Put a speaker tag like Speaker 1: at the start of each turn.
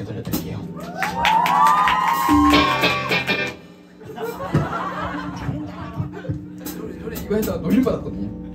Speaker 1: 이렇게 돌려드릴게요. 노래 이거 해서 놀림 받았거든요.